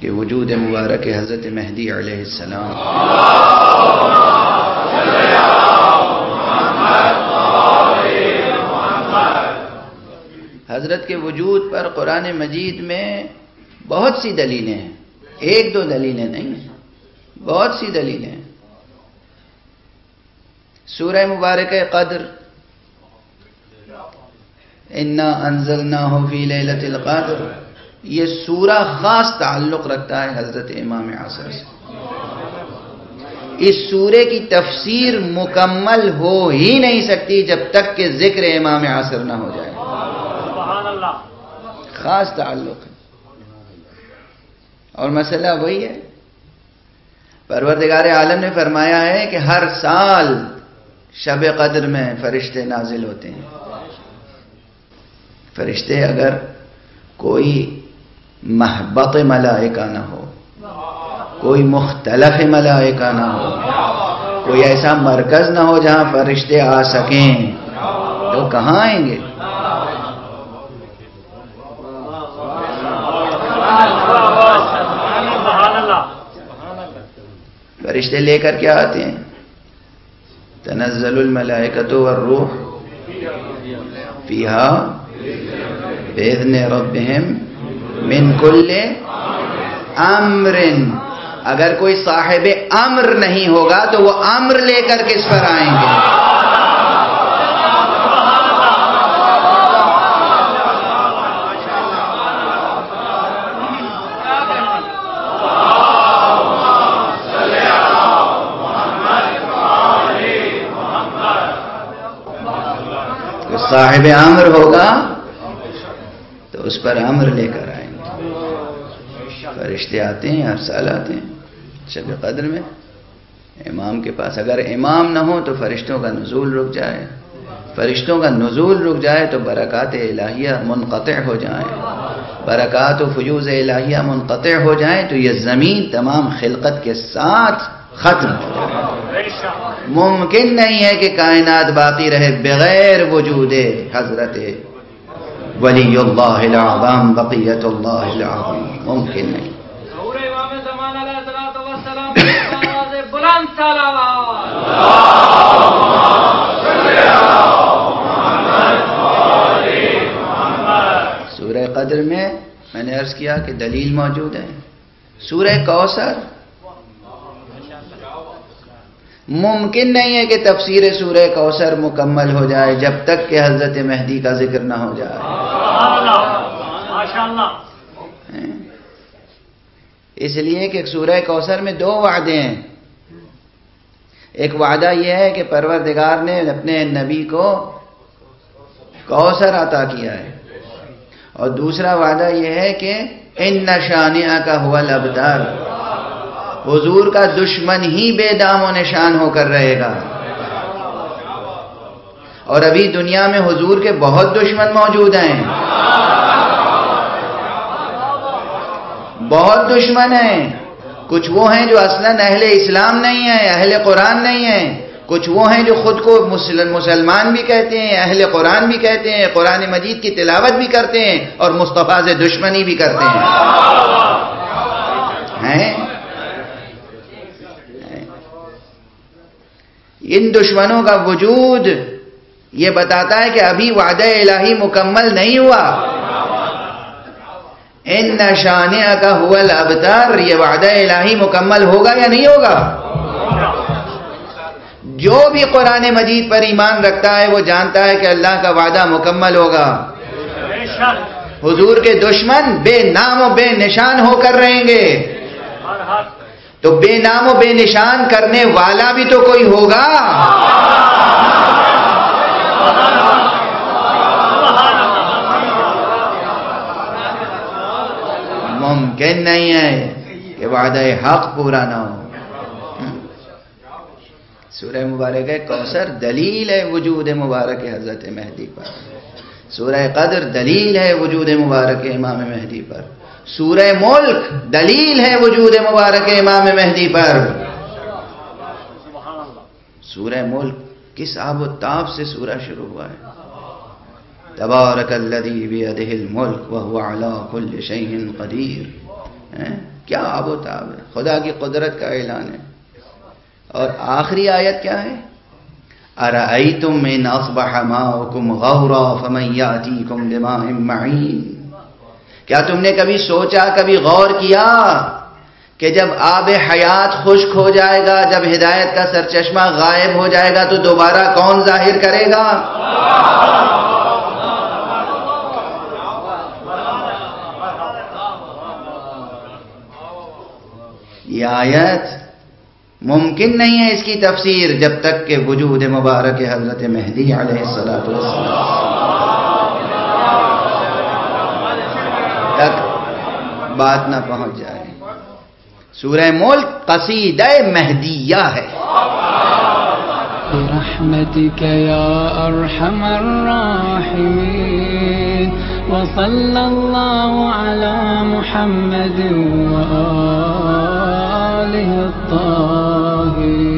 کہ وجود مبارک حضرت مہدی علیہ السلام۔ حضرت کے وجود پر قرآن مجید میں بہت سی دلیلیں ہیں۔ ایک دو دلیلیں نہیں ہیں بہت سی دلیلیں ہیں۔ سورہ مبارک قدر، انا انزلنا فی لیلت القدر۔ یہ سورہ خاص تعلق رکھتا ہے حضرت امام عصر سے۔ اس سورے کی تفسیر مکمل ہو ہی نہیں سکتی جب تک کہ ذکر امام عصر نہ ہو جائے۔ خاص تعلق۔ ہے اور مسئلہ وہی ہے۔ پروردگار عالم نے فرمایا ہے کہ ہر سال شب قدر میں فرشتے نازل ہوتے ہیں۔ فرشتے اگر کوئی محبت ملائکہ نہ ہو۔ کوئی مختلف ملائکہ نہ ہو۔ کوئی ایسا مرکز نہ ہو جہاں فرشتے آ سکیں۔ تو کہاں آئیں گے؟ فرشتے لے کر کیا آتے ہیں؟ تنزل الملائکت والروح فیہا بیذن ربہم من کل امر اگر کوئی صاحب امر نہیں ہوگا تو وہ امر لے کر کس پر آئیں گے؟ صاحب امر ہوگا تو اس پر امر لے کر آئیں فرشتے آتے ہیں ہر سال آتے ہیں۔ شب قدر میں امام کے پاس اگر امام نہ ہو تو فرشتوں کا نزول رک جائے۔ فرشتوں کا نزول رک جائے تو برکات الہیہ منقطع ہو جائیں برکات و فیوز الہیہ منقطع ہو جائیں تو یہ زمین تمام خلقت کے ساتھ ختم ہو جائے۔ ممکن نہیں ہے کہ کائنات باقی رہے بغیر وجود حضرت ولی اللہ العظام بقیت اللہ العظیم. ممکن نہیں. سورہ قدر میں میں نے عرض کیا کہ دلیل موجود ہے. سورہ کوثر. ممکن نہیں ہے کہ تفسیر سورہ کوثر مکمل ہو جائے جب تک کہ حضرت مہدی کا ذکر نہ ہو جائے. اس لیے کہ سورہ کوثر میں دو وعدے ہیں۔ ایک وعدہ یہ ہے کہ پروردگار نے اپنے نبی کو کوثر عطا کیا ہے۔ اور دوسرا وعدہ یہ ہے کہ ان نشانیہ کا ہوا لبدار حضور کا دشمن ہی بے دام و نشان ہو کر رہے گا۔ اور ابھی دنیا میں حضور کے بہت دشمن موجود ہیں۔ بہت دشمن ہیں۔ کچھ وہ ہیں جو اصلا اہل اسلام نہیں ہیں، اہل قرآن نہیں ہیں۔ کچھ وہ ہیں جو خود کو مسلمان بھی کہتے ہیں، اہل قرآن بھی کہتے ہیں، قرآن مجید کی تلاوت بھی کرتے ہیں اور مصطفیٰ سے دشمنی بھی کرتے ہیں۔ ان دشمنوں کا وجود یہ بتاتا ہے کہ ابھی وعدہ الہی مکمل نہیں ہوا۔ ان نشانیہ کا ہوا الابتر، یہ وعدہ الہی مکمل ہوگا یا نہیں ہوگا؟ جو بھی قرآن مجید پر ایمان رکھتا ہے، وہ جانتا ہے کہ اللہ کا وعدہ مکمل ہوگا۔ حضور کے دشمن بے نام و بے نشان ہو کر رہیں گے۔ تو بے نام و بے نشان کرنے والا بھی تو کوئی ہوگا؟ ممکن نہیں ہے کہ وعدہ حق پورا نہ ہو۔ سورہ مبارک ہے کوثر دلیل ہے وجود مبارک حضرت مہدی پر؟ سورہ قدر دلیل ہے وجود مبارک امام مہدی پر۔ سورہ ملک دلیل ہے وجود مبارک امام مہدی پر۔ سورہ ملک کس آب و تاب سے سورہ شروع ہوا ہے؟ تبارک الذی بیدہ الملک وهو علی کل شیء قدیر۔ کیا آب و تاب ہے؟ خدا کی قدرت کا اعلان ہے۔ اور آخری آیت کیا ہے؟ ارأيتم من اصبح ماؤكم غورا فمن ياتيكم بماء معين کیا تم نے کبھی سوچا، کبھی غور کیا کہ جب آب حیات خشک ہو جائے گا، جب ہدایت کا سرچشمہ غائب ہو جائے گا، تو دوبارہ کون ظاہر کرے گا؟ یہ آیت ممکن نہیں ہے اس کی تفسیر جب تک کہ وجود مبارک حضرت مہدی علیہ السلام تک بات نہ پہنچ جائے۔ سورہ ملک قصیدہ مہدیہ ہے۔ برحمتك يا أرحم الراحمين وصلى الله على محمد وآله الطاهرين.